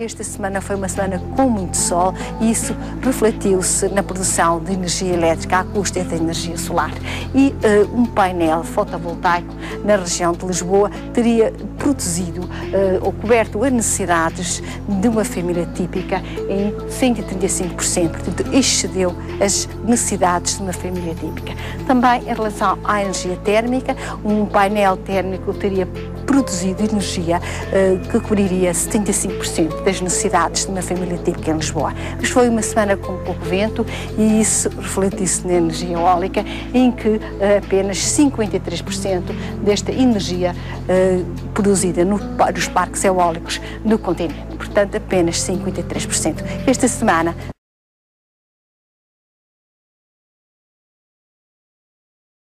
Esta semana foi uma semana com muito sol e isso refletiu-se na produção de energia elétrica à custa da energia solar. E uh, um painel fotovoltaico na região de Lisboa teria produzido uh, ou coberto as necessidades de uma família típica em 135%, portanto excedeu as necessidades de uma família típica. Também em relação à energia térmica, um painel térmico teria produzido energia uh, que cobriria 75% das necessidades de uma família típica em Lisboa. Mas foi uma semana com pouco vento e isso refletiu-se na energia eólica, em que uh, apenas 53% desta energia uh, produzida no, nos parques eólicos no continente. Portanto, apenas 53%. Esta semana